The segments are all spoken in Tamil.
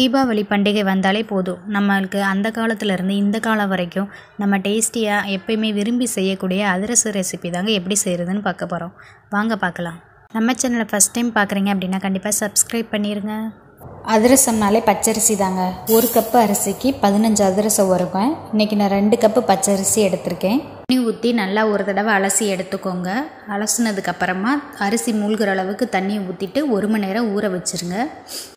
தீபாவளி பண்டிகை வந்தாலே போதும். நம்மளுக்கு அந்த காலத்துலேருந்து இந்த காலம் வரைக்கும் நம்ம டேஸ்டியாக எப்பயுமே விரும்பி செய்யக்கூடிய அதிரச ரெசிபி தாங்க எப்படி செய்கிறதுன்னு பார்க்க போகிறோம் வாங்க பார்க்கலாம். நம்ம சேனலை ஃபஸ்ட் டைம் பார்க்குறீங்க அப்படின்னா கண்டிப்பாக சப்ஸ்கிரைப் பண்ணிடுங்க அதிரசம்னாலே பச்சரிசி தாங்க. ஒரு கப்பு அரிசிக்கு பதினஞ்சு அதிரசம் வருவேன் இன்றைக்கி நான் ரெண்டு கப்பு பச்சரிசி எடுத்திருக்கேன். தண்ணி ஊற்றி நல்லா ஒரு தடவை அலசி எடுத்துக்கோங்க. அலசினதுக்கப்புறமா அரிசி மூழ்கிற அளவுக்கு தண்ணியை ஊற்றிட்டு ஒரு மணி நேரம் ஊற வச்சுருங்க.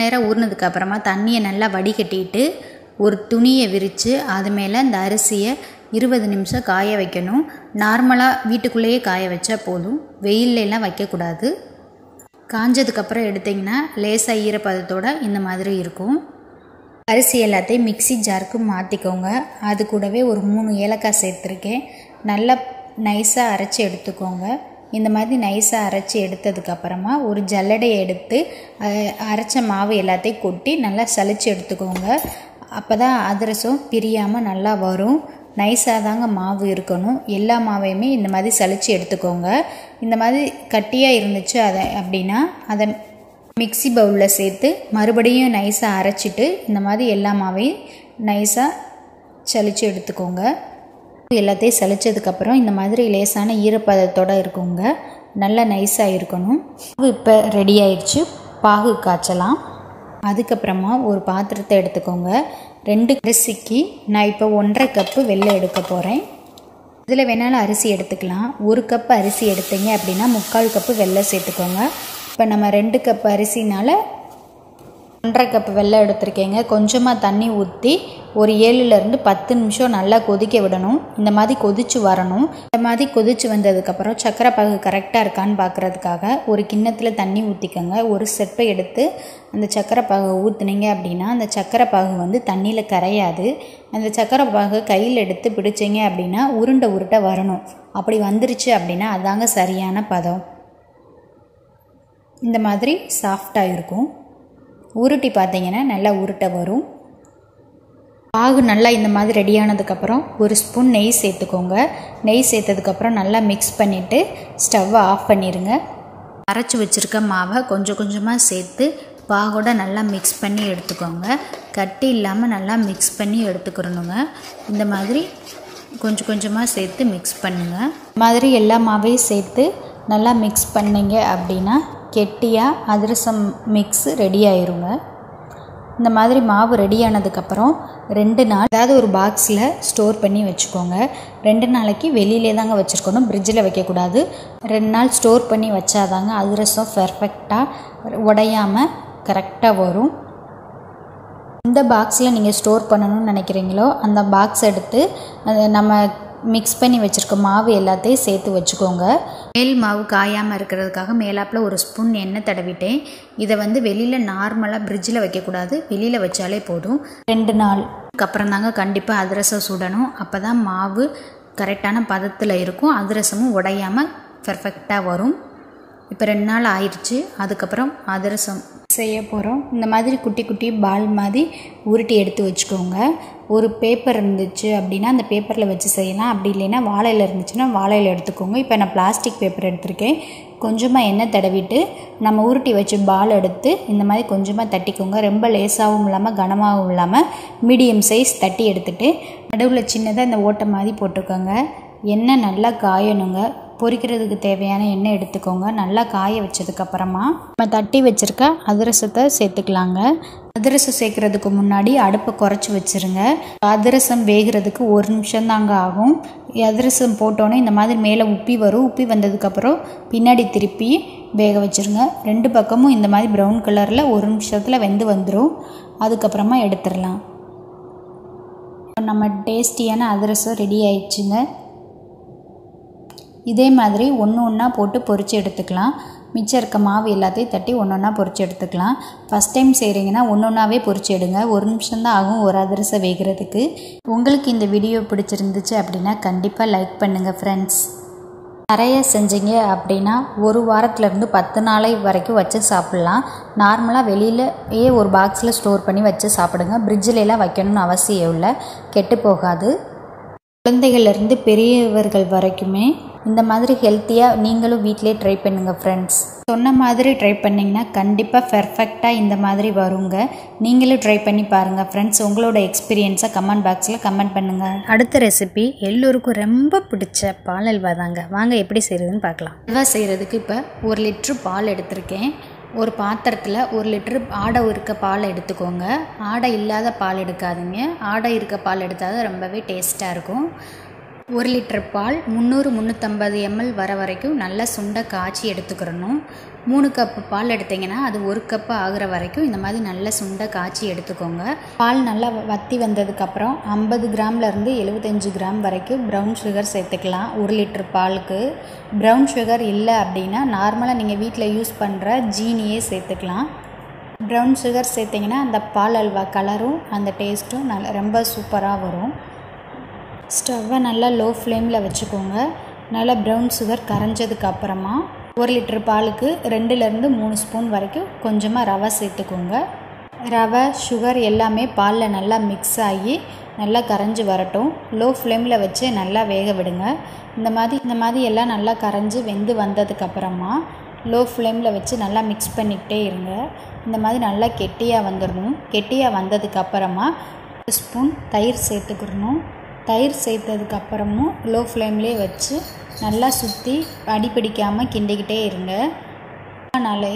நேரம் ஊறினதுக்கப்புறமா தண்ணியை நல்லா வடிகட்டிட்டு ஒரு துணியை விரித்து அது மேலே இந்த அரிசியை இருபது நிமிஷம் காய வைக்கணும். நார்மலாக வீட்டுக்குள்ளேயே காய வச்சா போதும். வெயிலெலாம் வைக்கக்கூடாது. காஞ்சதுக்கப்புறம் எடுத்திங்கன்னா லேசாக ஈரப்பதத்தோடு இந்த மாதிரி இருக்கும். அரிசி எல்லாத்தையும் மிக்ஸி ஜாருக்கு மாற்றிக்கோங்க அது கூடவே ஒரு மூணு ஏலக்காய் சேர்த்துருக்கேன். நல்லா நைஸாக அரைச்சி எடுத்துக்கோங்க. இந்த மாதிரி நைஸாக அரைச்சி எடுத்ததுக்கப்புறமா ஒரு ஜல்லடையை எடுத்து அரைச்ச மாவு எல்லாத்தையும் கொட்டி நல்லா சளிச்சு எடுத்துக்கோங்க. அப்போ தான் அதிரசம் பிரியாமல் நல்லா வரும். நைஸாக தாங்க மாவு இருக்கணும். எல்லா மாவையுமே இந்த மாதிரி சளிச்சு எடுத்துக்கோங்க. இந்த மாதிரி கட்டியாக இருந்துச்சு அதை அப்படின்னா அதை மிக்ஸி பவுலில் சேர்த்து மறுபடியும் நைஸாக அரைச்சிட்டு இந்த மாதிரி எல்லா மாவையும் நைஸாக சளிச்சு எடுத்துக்கோங்க. எல்லாத்தையும் சலிச்சதுக்கப்புறம் இந்த மாதிரி லேசான ஈரப்பதத்தோடு இருக்குங்க. நல்லா நைஸாக இருக்கணும். மாவு இப்போ ரெடி ஆயிடுச்சு. பாகு காய்ச்சலாம். அதுக்கப்புறமா ஒரு பாத்திரத்தை எடுத்துக்கோங்க. ரெண்டு அரிசிக்கு நான் இப்போ ஒன்றரை கப்பு வெள்ளை எடுக்க போகிறேன் இதில் வேணாலும் அரிசி எடுத்துக்கலாம். ஒரு கப் அரிசி எடுத்தீங்க அப்படின்னா முக்கால் கப்பு வெள்ளை சேர்த்துக்கோங்க. இப்போ நம்ம ரெண்டு கப் அரிசினால் ஒன்றரை கப் வெள்ளம் எடுத்திருக்கேங்க. கொஞ்சமாக தண்ணி ஊற்றி ஒரு ஏழுலேருந்து பத்து நிமிஷம் நல்லா கொதிக்க விடணும். இந்த மாதிரி கொதிச்சு வரணும். இந்த மாதிரி கொதிச்சு வந்ததுக்கப்புறம் சக்கரை பாகு கரெக்டாக இருக்கான்னு பார்க்குறதுக்காக ஒரு கிண்ணத்தில் தண்ணி ஊற்றிக்கோங்க ஒரு செப்பை எடுத்து அந்த சக்கரை பாகு ஊற்றுனீங்க அப்படின்னா அந்த சக்கரை பாகு வந்து தண்ணியில் கரையாது. அந்த சக்கரை பாகு கையில் எடுத்து பிடிச்சிங்க அப்படின்னா உருண்டை உருட்டை வரணும். அப்படி வந்துருச்சு அப்படின்னா அதாங்க சரியான பதம். இந்த மாதிரி சாஃப்டாக இருக்கும். உருட்டி பார்த்தீங்கன்னா நல்லா உருட்டை வரும். பாகு நல்லா இந்த மாதிரி ரெடியானதுக்கப்புறம் ஒரு ஸ்பூன் நெய் சேர்த்துக்கோங்க. நெய் சேர்த்ததுக்கப்புறம் நல்லா மிக்ஸ் பண்ணிவிட்டு ஸ்டவ்வை ஆஃப் பண்ணிடுங்க அரைச்சி வச்சுருக்க மாவை கொஞ்சம் கொஞ்சமாக சேர்த்து பாகோட நல்லா மிக்ஸ் பண்ணி எடுத்துக்கோங்க. கட்டி இல்லாமல் நல்லா மிக்ஸ் பண்ணி எடுத்துக்கிறணுங்க. இந்த மாதிரி கொஞ்சம் கொஞ்சமாக சேர்த்து மிக்ஸ் பண்ணுங்கள் இந்த மாதிரி எல்லா மாவையும் சேர்த்து நல்லா மிக்ஸ் பண்ணிங்க அப்படின்னா கெட்டியாக அதிரசம் மிக்ஸ் ரெடி ஆயிருங்க. இந்த மாதிரி மாவு ரெடி ஆனதுக்கப்புறம் ரெண்டு நாள் அதாவது ஒரு பாக்ஸில் ஸ்டோர் பண்ணி வச்சுக்கோங்க. ரெண்டு நாளைக்கு வெளியிலே தாங்க வச்சுருக்கணும். ஃப்ரிட்ஜில் வைக்கக்கூடாது. ரெண்டு நாள் ஸ்டோர் பண்ணி வச்சாதாங்க அதிரசம் பெர்ஃபெக்டாக உடையாமல் கரெக்டாக வரும். எந்த பாக்ஸில் நீங்கள் ஸ்டோர் பண்ணணும்னு நினைக்கிறீங்களோ அந்த பாக்ஸ் எடுத்து அதை நம்ம மிக்ஸ் பண்ணி வச்சுருக்க மாவு எல்லாத்தையும் சேர்த்து வச்சுக்கோங்க. மேல் மாவு காயாமல் இருக்கிறதுக்காக மேலாப்பில் ஒரு ஸ்பூன் எண்ணெய் தடவிட்டேன். இதை வந்து வெளியில் நார்மலாக ஃப்ரிட்ஜில் வைக்கக்கூடாது. வெளியில் வச்சாலே போதும். ரெண்டு நாள். அப்புறம் தாங்க கண்டிப்பாக அதிரசம் சுடணும். அப்போ தான் மாவு கரெக்டான பதத்தில் இருக்கும். அதிரசமும் உடையாமல் பெர்ஃபெக்டாக வரும். இப்போ ரெண்டு நாள் ஆயிடுச்சு அதுக்கப்புறம் அதிரசம் செய்ய போகிறோம் இந்த மாதிரி குட்டி குட்டி பால் மாதிரி உருட்டி எடுத்து வச்சுக்கோங்க. ஒரு பேப்பர் இருந்துச்சு அப்படின்னா அந்த பேப்பரில் வச்சு செய்யலாம். அப்படி இல்லைன்னா வாழையில் இருந்துச்சுன்னா வாழையில் எடுத்துக்கோங்க. இப்போ நான் பிளாஸ்டிக் பேப்பர் எடுத்திருக்கேன். கொஞ்சமாக எண்ணெய் தடவிட்டு நம்ம உருட்டி வச்சு பால் எடுத்து இந்த மாதிரி கொஞ்சமாக தட்டிக்கோங்க. ரொம்ப லேசாகவும் இல்லாமல் கனமாகவும் இல்லாமல் மீடியம் சைஸ் தட்டி எடுத்துகிட்டு நடுவில் சின்னதாக இந்த ஓட்டை மாதிரி போட்டுக்கோங்க எண்ணெய் நல்லா காயணுங்க. பொரிக்கிறதுக்கு தேவையான எண்ணெய் எடுத்துக்கோங்க. நல்லா காய வச்சதுக்கப்புறமா நம்ம தட்டி வச்சுருக்க அதிரசத்தை சேர்த்துக்கலாங்க. அதிரசம் சேர்க்குறதுக்கு முன்னாடி அடுப்பை குறைச்சி வச்சுருங்க. அதிரசம் வேகிறதுக்கு ஒரு நிமிஷம் தாங்க ஆகும். அதிரசம் போட்டோன்னே இந்த மாதிரி மேலே உப்பி வரும். உப்பி வந்ததுக்கப்புறம் பின்னாடி திருப்பி வேக வச்சுருங்க. ரெண்டு பக்கமும் இந்த மாதிரி ப்ரௌன் கலரில் ஒரு நிமிஷத்தில் வெந்து வந்துடும் அதுக்கப்புறமா எடுத்துடலாம். நம்ம டேஸ்டியான அதிரசம் ரெடி ஆயிடுச்சுங்க. இதே மாதிரி ஒன்று ஒன்றா போட்டு பொரித்து எடுத்துக்கலாம். மிச்சம் இருக்க மாவு எல்லாத்தையும் தட்டி ஒன்று ஒன்றா பொரித்து எடுத்துக்கலாம். ஃபஸ்ட் டைம் செய்கிறீங்கன்னா ஒன்று ஒன்றாவே பொறிச்சு எடுங்க. ஒரு நிமிஷம் தான் ஆகும் ஒரு அதிரசம் வேகிறதுக்கு. உங்களுக்கு இந்த வீடியோ பிடிச்சிருந்துச்சு அப்படின்னா கண்டிப்பாக லைக் பண்ணுங்கள் ஃப்ரெண்ட்ஸ் நிறைய செஞ்சீங்க அப்படின்னா ஒரு வாரத்துலேருந்து பத்து நாளை வரைக்கும் வச்சு சாப்பிட்லாம். நார்மலாக வெளியிலேயே ஒரு பாக்ஸில் ஸ்டோர் பண்ணி வச்சு சாப்பிடுங்க. ஃப்ரிட்ஜிலலாம் வைக்கணும்னு அவசியம் இல்லை. கெட்டு போகாது. குழந்தைகள்லேருந்து பெரியவர்கள் வரைக்குமே இந்த மாதிரி ஹெல்த்தியாக நீங்களும் வீட்டிலே ட்ரை பண்ணுங்கள் ஃப்ரெண்ட்ஸ் சொன்ன மாதிரி ட்ரை பண்ணிங்கன்னா கண்டிப்பாக பெர்ஃபெக்டாக இந்த மாதிரி வருங்க. நீங்களும் ட்ரை பண்ணி பாருங்கள் ஃப்ரெண்ட்ஸ் உங்களோட எக்ஸ்பீரியன்ஸை கமெண்ட் பாக்ஸில் கமெண்ட் பண்ணுங்கள் அடுத்த ரெசிபி எல்லோருக்கும் ரொம்ப பிடிச்ச பால் அல்வா தாங்க. வாங்க எப்படி செய்கிறதுன்னு பார்க்கலாம். அல்வா செய்கிறதுக்கு இப்போ ஒரு லிட்ரு பால் எடுத்திருக்கேன். ஒரு பாத்திரத்தில் ஒரு லிட்ரு ஆடை இருக்க பால் எடுத்துக்கோங்க. ஆடை இல்லாத பால் எடுக்காதீங்க. ஆடை இருக்க பால் எடுத்தால் தான் ரொம்பவே டேஸ்ட்டாக இருக்கும். ஒரு லிட்டர் பால் முந்நூறு முந்நூற்றம்பது எம்எல் வர வரைக்கும் நல்லா சுண்டை காய்ச்சி எடுத்துக்கிறணும். மூணு கப்பு பால் எடுத்தீங்கன்னா அது ஒரு கப்பு ஆகிற வரைக்கும் இந்த மாதிரி நல்லா சுண்டை காய்ச்சி எடுத்துக்கோங்க. பால் நல்லா வத்தி வந்ததுக்கப்புறம் ஐம்பது கிராம்லேருந்து எழுபத்தஞ்சு கிராம் வரைக்கும் ப்ரௌன் சுகர் சேர்த்துக்கலாம். ஒரு லிட்டர் பாலுக்கு. ப்ரௌன் சுகர் இல்லை அப்படின்னா நார்மலாக நீங்கள் வீட்டில் யூஸ் பண்ணுற ஜீனியே சேர்த்துக்கலாம். ப்ரௌன் சுகர் சேர்த்திங்கன்னா அந்த பால் அல்வா கலரும் அந்த டேஸ்ட்டும் நல்ல ரொம்ப சூப்பராக வரும். ஸ்டவ்வை நல்லா லோ ஃப்ளேமில் வச்சுக்கோங்க. நல்லா ப்ரௌன் சுகர் கரைஞ்சதுக்கு அப்புறமா ஒரு லிட்டர் பாலுக்கு ரெண்டுலேருந்து மூணு ஸ்பூன் வரைக்கும் கொஞ்சமாக ரவை சேர்த்துக்கோங்க. ரவை சுகர் எல்லாமே பாலில் நல்லா மிக்ஸ் ஆகி நல்லா கரைஞ்சி வரட்டும். லோ ஃப்ளேமில் வச்சு நல்லா வேக விடுங்க. இந்த மாதிரி இந்த மாதிரி எல்லாம் நல்லா கரைஞ்சி வெந்து வந்ததுக்கப்புறமா லோ ஃப்ளேமில் வச்சு நல்லா மிக்ஸ் பண்ணிக்கிட்டே இருங்க. இந்த மாதிரி நல்லா கெட்டியாக வந்துடணும். கெட்டியாக வந்ததுக்கப்புறமா ஒரு ஸ்பூன் தயிர் சேர்த்துக்கிடணும் தயிர் சேர்த்ததுக்கு அப்புறமும் லோ ஃப்ளேம்லேயே வச்சு நல்லா சுற்றி அடிப்பிடிக்காமல் கிண்டிக்கிட்டே இருங்க. நாளே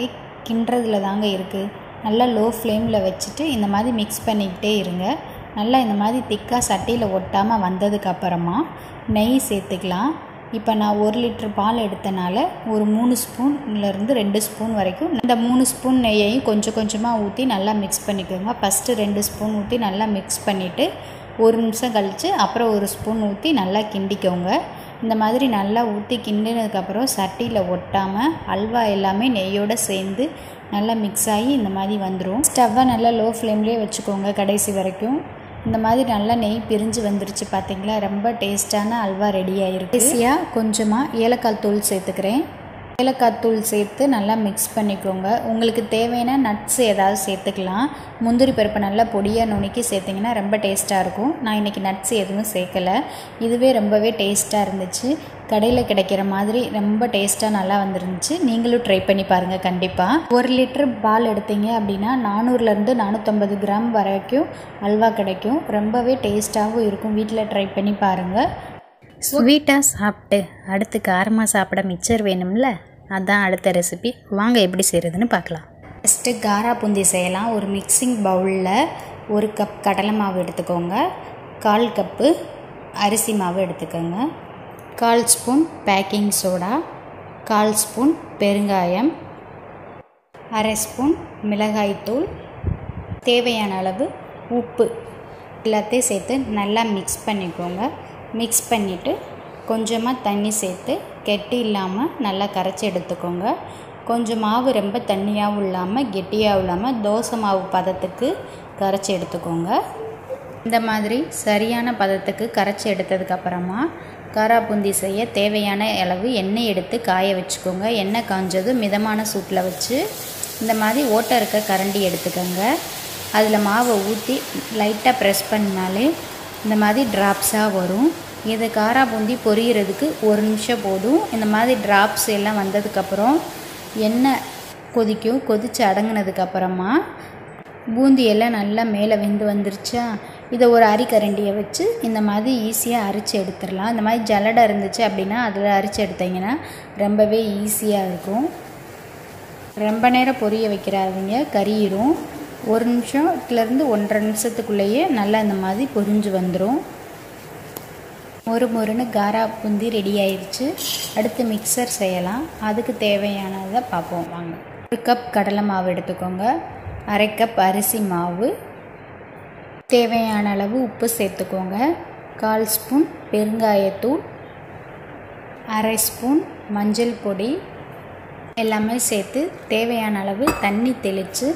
கிண்டுறதுல தாங்க இருக்குது நல்லா லோ ஃப்ளேமில் வச்சுட்டு இந்த மாதிரி மிக்ஸ் பண்ணிக்கிட்டே இருங்க. நல்லா இந்த மாதிரி திக்காக சட்டியில் ஒட்டாமல் வந்ததுக்கப்புறமா நெய் சேர்த்துக்கலாம். இப்போ நான் ஒரு லிட்டர் பால் எடுத்தனால ஒரு மூணு ஸ்பூன்லேருந்து ரெண்டு ஸ்பூன் வரைக்கும் இந்த மூணு ஸ்பூன் நெய்யையும் கொஞ்சம் கொஞ்சமாக ஊற்றி நல்லா மிக்ஸ் பண்ணிக்கோங்க. ஃபஸ்ட்டு ரெண்டு ஸ்பூன் ஊற்றி நல்லா மிக்ஸ் பண்ணிவிட்டு ஒரு நிமிஷம் கழித்து அப்புறம் ஒரு ஸ்பூன் ஊற்றி நல்லா கிண்டிக்கோங்க. இந்த மாதிரி நல்லா ஊற்றி கிண்டினதுக்கப்புறம் சட்டியில் ஒட்டாமல் அல்வா எல்லாமே நெய்யோடு சேர்ந்து நல்லா மிக்ஸ் ஆகி இந்த மாதிரி வந்துடும் ஸ்டவ்வை நல்லா லோ ஃப்ளேம்லேயே வச்சுக்கோங்க கடைசி வரைக்கும். இந்த மாதிரி நல்லா நெய் பிரிஞ்சு வந்துருச்சு பார்த்தீங்களா ரொம்ப டேஸ்ட்டான அல்வா ரெடி ஆகிருக்கு ஈஸியாக கொஞ்சமாக ஏலக்காய் தூள் சேர்த்துக்கிறேன். ஏலக்காய்த்தூள் சேர்த்து நல்லா மிக்ஸ் பண்ணிக்கோங்க. உங்களுக்கு தேவையான நட்ஸ் ஏதாவது சேர்த்துக்கலாம். முந்திரி பருப்பை நல்லா பொடியாக நுணுக்கி சேர்த்திங்கன்னா ரொம்ப டேஸ்ட்டாக இருக்கும். நான் இன்றைக்கி நட்ஸ் எதுவும் சேர்க்கலை. இதுவே ரொம்பவே டேஸ்ட்டாக இருந்துச்சு. கடையில் கிடைக்கிற மாதிரி ரொம்ப டேஸ்ட்டாக நல்லா வந்துருந்துச்சு. நீங்களும் ட்ரை பண்ணி பாருங்கள் கண்டிப்பாக ஒரு லிட்டர் பால் எடுத்தீங்க அப்படின்னா நானூறுலேருந்து நானூற்றம்பது கிராம் வரைக்கும் அல்வா கிடைக்கும். ரொம்பவே டேஸ்ட்டாகவும் இருக்கும். வீட்டில் ட்ரை பண்ணி பாருங்கள் ஸ்வீட்டாக சாப்பிட்டு அடுத்து காரமாக சாப்பிட மிச்சர் வேணும்ல? அதான் அடுத்த ரெசிபி வாங்க எப்படி செய்கிறதுன்னு பார்க்கலாம். ஃபஸ்ட்டு காரா பூந்தி செய்யலாம். ஒரு மிக்சிங் பவுலில் ஒரு கப் கடலை மாவு எடுத்துக்கோங்க. கால் கப்பு அரிசி மாவு எடுத்துக்கோங்க. கால் ஸ்பூன் பேக்கிங் சோடா கால் ஸ்பூன் பெருங்காயம். அரை ஸ்பூன் மிளகாய்த்தூள் தேவையான அளவு உப்பு. எல்லாத்தையும் சேர்த்து நல்லா மிக்ஸ் பண்ணிக்கோங்க. மிக்ஸ் பண்ணிவிட்டு கொஞ்சமாக தண்ணி சேர்த்து கெட்டி இல்லாமல் நல்லா கரைச்சி எடுத்துக்கோங்க. கொஞ்சம் மாவு ரொம்ப தண்ணியாகவும் இல்லாமல் கெட்டியாகவும் இல்லாமல் தோசை மாவு பதத்துக்கு கரைச்சி எடுத்துக்கோங்க. இந்த மாதிரி சரியான பதத்துக்கு கரைச்சி எடுத்ததுக்கப்புறமா காராபூந்தி செய்ய தேவையான அளவு எண்ணெய் எடுத்து காய வச்சுக்கோங்க. எண்ணெய் காஞ்சதும் மிதமான சூட்டில் வச்சு இந்த மாதிரி ஓட்டை இருக்க கரண்டி எடுத்துக்கோங்க. அதில் மாவை ஊற்றி லைட்டாக ப்ரெஸ் பண்ணினாலே இந்த மாதிரி ட்ராப்ஸாக வரும். இது காரா பூந்தி பொரியிறதுக்கு ஒரு நிமிஷம் போதும். இந்த மாதிரி ட்ராப்ஸ் எல்லாம் வந்ததுக்கப்புறம் எண்ணெய் கொதிக்கும் கொதித்து அடங்கினதுக்கப்புறமா பூந்தி எல்லாம் நல்லா மேலே வெந்து வந்துருச்சா? இதை ஒரு அரிக்கரண்டியை வச்சு இந்த மாதிரி ஈஸியாக அரிச்சு எடுத்துடலாம். இந்த மாதிரி ஜல்லடை இருந்துச்சு அப்படின்னா அதில் அரிச்சு எடுத்தீங்கன்னா ரொம்பவே ஈஸியாக இருக்கும். ரொம்ப நேரம் பொரிய வைக்கிறாதீங்க கறியிடும் ஒரு நிமிஷத்துலேருந்து ஒன்றரை நிமிஷத்துக்குள்ளேயே நல்லா இந்த மாதிரி பொரிஞ்சு வந்துடும் ஒரு மொறுன்னு காரா பூந்தி ரெடி ஆயிடுச்சு அடுத்து மிக்சர் செய்யலாம். அதுக்கு தேவையானதை பார்ப்போம். வாங்க. ஒரு கப் கடலை மாவு எடுத்துக்கோங்க. அரை கப் அரிசி மாவு. தேவையான அளவு உப்பு சேர்த்துக்கோங்க. கால் ஸ்பூன் பெருங்காயத்தூள். அரை ஸ்பூன் மஞ்சள் பொடி. எல்லாமே சேர்த்து தேவையான அளவு தண்ணி தெளித்து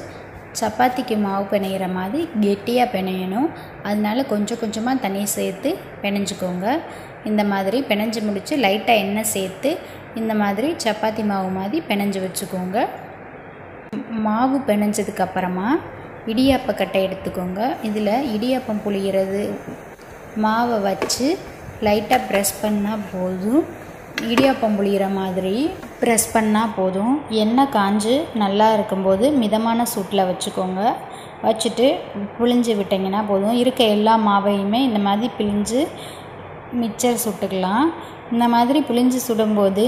சப்பாத்திக்கு மாவு பிணையிற மாதிரி கெட்டியாக பிணையணும். அதனால கொஞ்சம் கொஞ்சமாக தண்ணி சேர்த்து பிணைஞ்சிக்கோங்க. இந்த மாதிரி பிணைஞ்சு முடித்து லைட்டாக எண்ணெய் சேர்த்து இந்த மாதிரி சப்பாத்தி மாவு மாதிரி பிணைஞ்சி வச்சுக்கோங்க. மாவு பிணைஞ்சதுக்கப்புறமா இடியாப்ப கட்டை எடுத்துக்கோங்க. இதில் இடியாப்பம் புளிகிறது மாவை வச்சு லைட்டாக ப்ரெஸ் பண்ணால் போதும். இடியாப்பம் புளிகிற மாதிரி ப்ரெஸ் பண்ணால் போதும். எண்ணெய் காஞ்சு நல்லா இருக்கும்போது மிதமான சூட்டில் வச்சுக்கோங்க. வச்சுட்டு புழிஞ்சு விட்டிங்கன்னா போதும். இருக்க எல்லா மாவையுமே இந்த மாதிரி பிழிஞ்சு மிக்சர் சுட்டுக்கலாம். இந்த மாதிரி பிழிஞ்சு சுடும்போது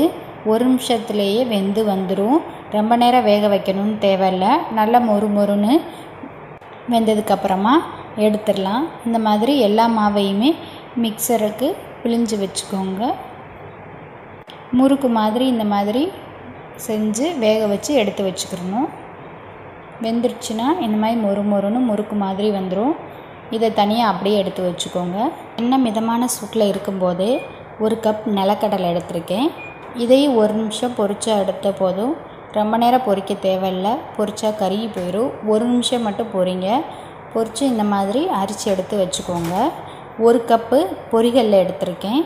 ஒரு நிமிஷத்துலேயே வெந்து வந்துடும் ரொம்ப நேரம் வேக வைக்கணும்னு தேவையில்ல நல்லா மொறு மொறுன்னு வெந்ததுக்கப்புறமா எடுத்துடலாம். இந்த மாதிரி எல்லா மாவையுமே மிக்சருக்கு பிழிஞ்சு வச்சுக்கோங்க. முறுக்கு மாதிரி இந்த மாதிரி செஞ்சு வேக வச்சு எடுத்து வச்சுக்கிறணும் வெந்துருச்சுன்னா இந்த மாதிரி மொறு மொறுன்னு முறுக்கு மாதிரி வந்துடும் இதை தனியாக அப்படியே எடுத்து வச்சுக்கோங்க. இன்னும் மிதமான சூட்டில் இருக்கும்போதே ஒரு கப் நிலக்கடலை எடுத்திருக்கேன். இதையும் ஒரு நிமிஷம் பொரிச்சா எடுத்த போதும் ரொம்ப நேரம் பொரிக்க தேவையில்லை. பொரிச்சா கருகி போயிடும் ஒரு நிமிஷம் மட்டும் பொறிங்க பொரித்து இந்த மாதிரி அரிச்சு எடுத்து வச்சுக்கோங்க. ஒரு கப்பு பொரிகல்ல எடுத்திருக்கேன்.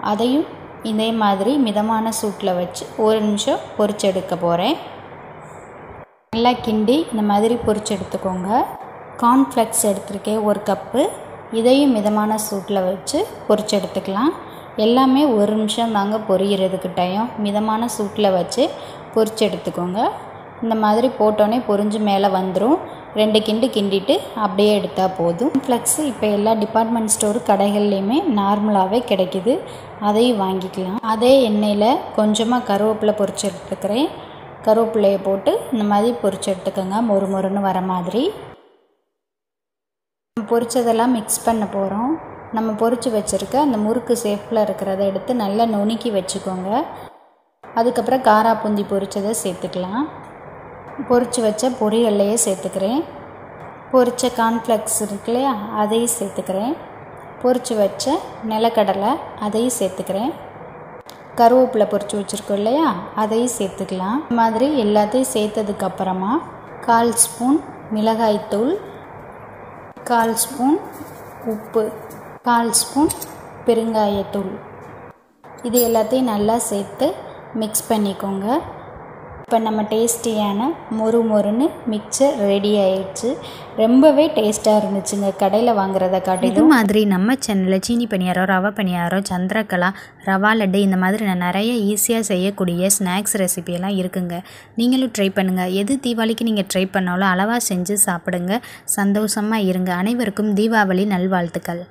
அதையும் இதே மாதிரி மிதமான சூட்டில் வச்சு ஒரு நிமிஷம் பொரிச்சு போகிறேன். நல்லா கிண்டி இந்த மாதிரி பொரிச்சு எடுத்துக்கோங்க கார்ன்ஃப்ளெக்ஸ் எடுத்திருக்கேன் ஒரு கப்பு. இதையும் மிதமான சூட்டில் வச்சு பொரிச்சு எடுத்துக்கலாம் எல்லாமே ஒரு நிமிஷம் தாங்க பொரிகிறதுக்கு டைம் மிதமான சூட்டில் வச்சு பொரிச்சு எடுத்துக்கோங்க இந்த மாதிரி போட்டோன்னே பொரிஞ்சு மேலே வந்துடும் ரெண்டு கிண்டு கிண்டிட்டு அப்படியே எடுத்தால் போதும். ஃப்ளெக்ஸு இப்போ எல்லா டிபார்ட்மெண்ட் ஸ்டோர் கடைகள்லையுமே நார்மலாகவே கிடைக்கிது. அதையும் வாங்கிக்கலாம். அதே எண்ணெயில் கொஞ்சமாக கருவேப்பிலை பொரிச்சு எடுத்துக்கிறேன். கருவேப்பிலையை போட்டு இந்த மாதிரி பொரிச்சு எடுத்துக்கோங்க. மொறு மொறுன்னு வர மாதிரி. பொறிச்சதெல்லாம் மிக்ஸ் பண்ண போகிறோம் நம்ம பொறிச்சு வச்சுருக்க அந்த முறுக்கு சேஃபில் இருக்கிறத எடுத்து நல்லா நுணுக்கி வச்சுக்கோங்க. அதுக்கப்புறம் காராப்பூந்தி பொறிச்சதை சேர்த்துக்கலாம். பொறிச்சு வச்ச பொரியல்லையே சேர்த்துக்கிறேன். பொரிச்ச கார்ன்ஃப்ளெக்ஸ் இருக்கு இல்லையா அதையும் சேர்த்துக்கிறேன். பொரித்து வச்ச நிலக்கடலை அதையும் சேர்த்துக்கிறேன். கருவேப்பிலை பொரித்து வச்சுருக்கோம் இல்லையா அதையும் சேர்த்துக்கலாம். இந்த மாதிரி எல்லாத்தையும் சேர்த்ததுக்கப்புறமா கால் ஸ்பூன் மிளகாய்த்தூள் கால் ஸ்பூன் உப்பு கால் ஸ்பூன் பெருங்காயத்தூள். இது எல்லாத்தையும் நல்லா சேர்த்து மிக்ஸ் பண்ணிக்கோங்க. இப்போ நம்ம டேஸ்டியான மொறு மொறுன்னு மிக்சர் ரெடி ஆயிடுச்சு. ரொம்பவே டேஸ்ட்டாக இருந்துச்சுங்க. கடையில் வாங்குறத இது மாதிரி நம்ம சேனலில் சீனி பணியாரம் ரவா பணியாரம் சந்திரக்கலா ரவா லட்டு இந்த மாதிரி நான் நிறைய ஈஸியாக செய்யக்கூடிய ஸ்நாக்ஸ் ரெசிபியெல்லாம் இருக்குங்க. நீங்களும் ட்ரை பண்ணுங்கள் எது தீபாவளிக்கு நீங்கள் ட்ரை பண்ணாலும் அளவாக செஞ்சு சாப்பிடுங்க. சந்தோஷமாக இருங்க. அனைவருக்கும் தீபாவளி நல்வாழ்த்துக்கள்.